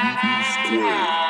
Square.